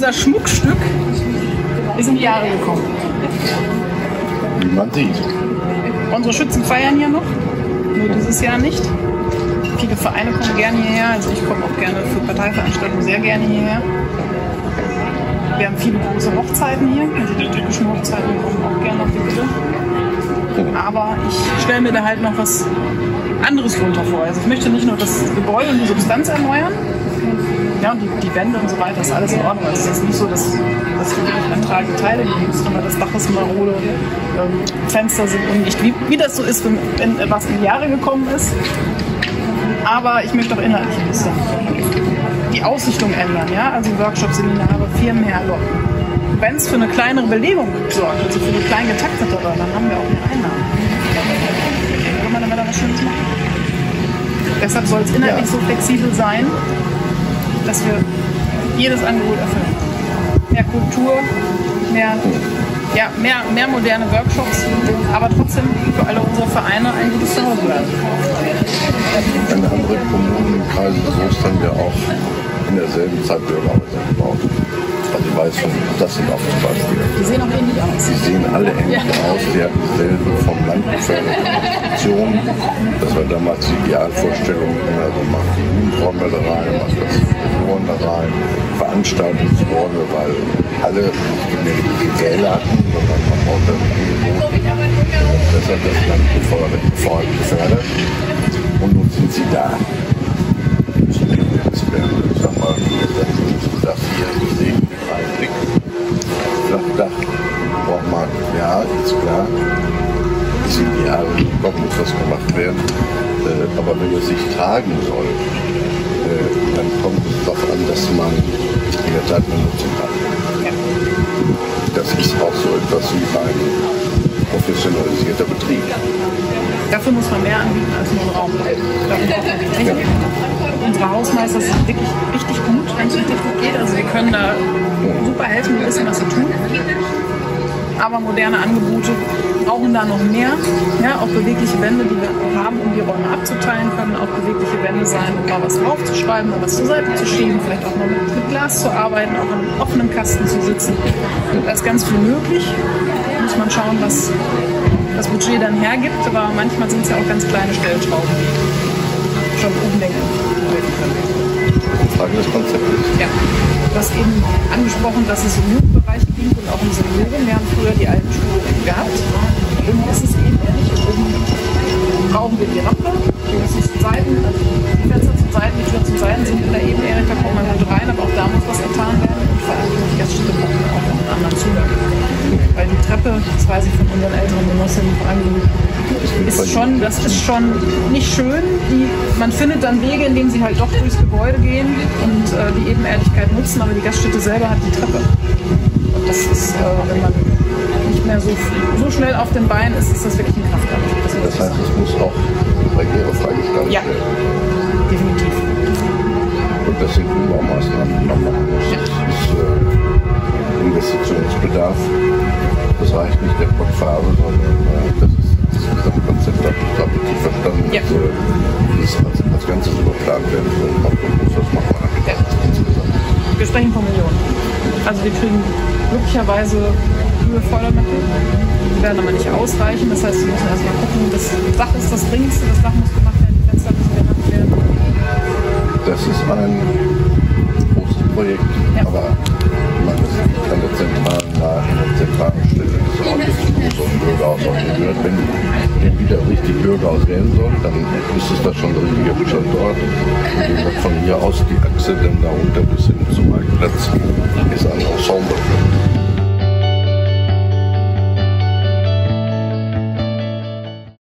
unser Schmuckstück ist in die Jahre gekommen. Wie man sieht. Unsere Schützen feiern hier noch, nur dieses Jahr nicht. Viele Vereine kommen gerne hierher, also ich komme auch gerne für Parteiveranstaltungen sehr gerne hierher. Wir haben viele große Hochzeiten hier, also die türkischen Hochzeiten kommen auch gerne auf die Bitte. Aber ich stelle mir da halt noch was anderes drunter vor. Also ich möchte nicht nur das Gebäude und die Substanz erneuern, ja, und die, die Wände und so weiter ist alles in Ordnung. Also es ist nicht so, dass, dass wir wirklich antragende Teile geben müssen, aber das Dach ist marode, ähm, Fenster sind undicht. Wie, wie das so ist, wenn, wenn etwas in die Jahre gekommen ist. Aber ich möchte auch inhaltlich ein bisschen die Ausrichtung ändern. Ja? Also Workshops, Seminare, Firmen herlocken. Wenn es für eine kleinere Belegung sorgt, also für eine klein getaktetere, dann haben wir auch mehr Einnahmen. Dann kann man damit was Schönes machen. Deshalb soll es inhaltlich Ja. so flexibel sein, dass wir jedes Angebot erfüllen. Mehr Kultur, mehr, ja, mehr, mehr moderne Workshops, aber trotzdem für alle unsere Vereine ein gutes Zuhause bleiben. Eine andere Kommune im Kreis Soest haben wir auch in derselben Zeit Bürgerhäuser gebaut. Also ich weiß schon, das sind auch zum Beispiel. Die sehen auch ähnlich aus. Die sehen alle ähnlich aus, die hatten dieselbe vom Land geförderte Konstruktion. Das war damals die Idealvorstellung. Also macht die Jugendräumerei, macht das Wohnerei, Veranstaltungsräume, weil alle die Säle hatten, sondern man Angebot. Deshalb das Land gefördert. Und nun sind sie da. Netzwerken. Ich sag mal, das hier gesehen, Blick. Flachdach braucht man, ja, ist klar. Sieben Jahre noch muss was gemacht werden. Äh, aber wenn es sich tragen soll, dass man in der Tat Nutzung hat. Das ist auch so etwas wie ein professionalisierter Betrieb. Dafür muss man mehr anbieten als nur einen Raum. Technik. Unsere Hausmeister sind wirklich richtig gut, wenn es um Technik geht. Also wir können da super helfen, wir wissen, was sie tun. Aber moderne Angebote brauchen da noch mehr. Ja, auch bewegliche Wände, die wir haben, um die Räume abzuteilen, können auch Wände sein, um mal was draufzuschreiben, mal was zur Seite zu schieben, vielleicht auch mal mit, Glas zu arbeiten, auch an einem offenen Kasten zu sitzen. Da ist ganz viel möglich. Muss man schauen, was das Budget dann hergibt, aber manchmal sind es ja auch ganz kleine Stellschrauben, die schon umdenken können. Frage des Konzeptes. Ja. Du hast eben angesprochen, dass es um Jugendbereiche ging und auch um Senioren. Wir haben früher die alten Schulen gehabt. Ist es eben ähnlich. Oben brauchen wir die Rampe. Ich von unseren älteren Genossinnen, vor allem ist schon, das ist schon nicht schön. Die, man findet dann Wege, indem sie halt doch durchs Gebäude gehen und äh, die Ebenerdigkeit nutzen, aber die Gaststätte selber hat die Treppe. Und das ist, äh, wenn man nicht mehr so, so schnell auf den Beinen ist, ist das wirklich ein Kraftakt. Das Das heißt, es muss auch barrierefrei gestaltet Ja. werden. Definitiv. Und das sind Umbaumaßnahmen, die man machen muss. Das ist äh, Investitionsbedarf. Das reicht nicht der Pottfarbe, sondern äh, das ist das Gesamtkonzept, habe ich glaube ich verstanden. Ja. Also, das als, als Ganzes überplant werden soll. Und muss das damit Ja. insgesamt. Wir sprechen von Millionen. Also wir kriegen glücklicherweise Höhe Fördermittel. Die werden aber nicht ausreichen. Das heißt, wir müssen erstmal gucken, das Dach ist das Dringendste, das Dach muss gemacht werden, die Fenster müssen gemacht werden. Das ist ein großes Projekt, Ja. aber man ist der zentralen, nahe- an der zentralen Stelle des Ortes, wo so ein Bürgerhaus auch gehört. Wenn der wieder richtig Bürgerhaus werden soll, dann ist es das schon der richtige Standort. Gesagt, von hier aus die Achse dann da runter bis hin zum Marktplatz ist ein Ensemble.